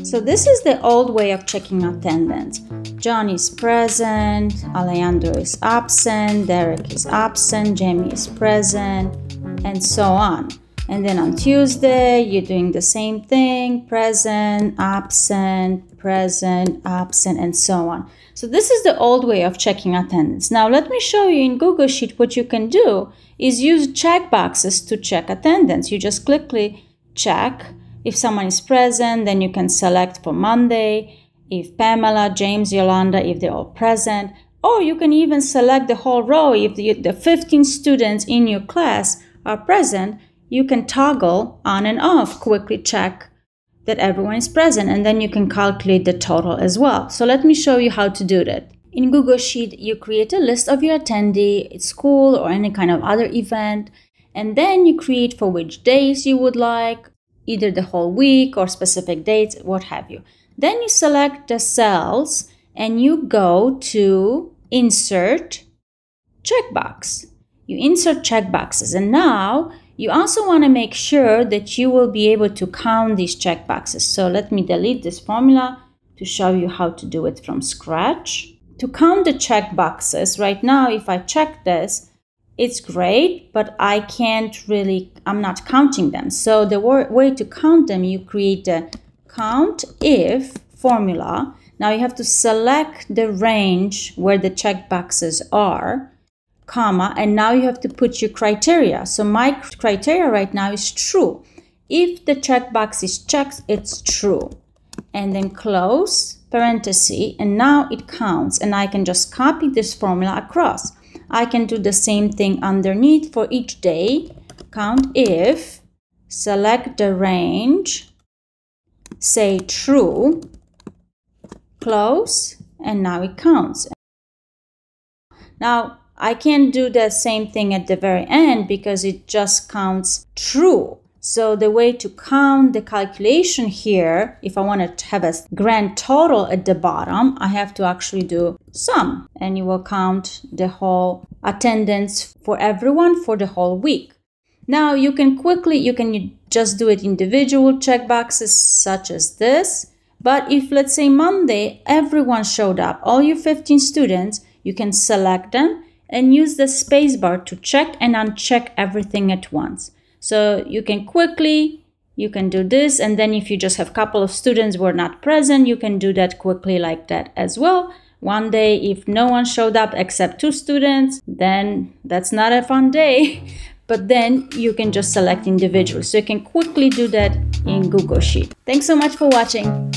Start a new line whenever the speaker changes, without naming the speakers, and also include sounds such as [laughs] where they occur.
So this is the old way of checking attendance. John is present, Alejandro is absent, Derek is absent, Jamie is present, and so on. And then on Tuesday, you're doing the same thing present, absent, present, absent, and so on. So, this is the old way of checking attendance. Now, let me show you in Google Sheet what you can do is use check boxes to check attendance. You just quickly check if someone is present, then you can select for Monday. If Pamela, James, Yolanda, if they're all present, or you can even select the whole row if the, the 15 students in your class are present you can toggle on and off, quickly check that everyone is present, and then you can calculate the total as well. So let me show you how to do that. In Google Sheet, you create a list of your attendee at school or any kind of other event, and then you create for which days you would like, either the whole week or specific dates, what have you. Then you select the cells and you go to Insert Checkbox. You insert checkboxes, and now you also want to make sure that you will be able to count these checkboxes. So let me delete this formula to show you how to do it from scratch. To count the checkboxes, right now, if I check this, it's great, but I can't really, I'm not counting them. So the way to count them, you create a count if formula. Now you have to select the range where the checkboxes are comma, and now you have to put your criteria. So my criteria right now is true. If the checkbox is checked, it's true. And then close parenthesis, and now it counts. And I can just copy this formula across. I can do the same thing underneath for each day. COUNTIF, select the range, say true, close, and now it counts. Now, I can't do the same thing at the very end because it just counts true. So the way to count the calculation here, if I want to have a grand total at the bottom, I have to actually do sum and you will count the whole attendance for everyone for the whole week. Now you can quickly, you can just do it individual checkboxes such as this. But if let's say Monday, everyone showed up, all your 15 students, you can select them and use the spacebar to check and uncheck everything at once. So you can quickly, you can do this. And then if you just have a couple of students who are not present, you can do that quickly like that as well. One day, if no one showed up except two students, then that's not a fun day. [laughs] But then you can just select individuals. So you can quickly do that in Google Sheet. Thanks so much for watching.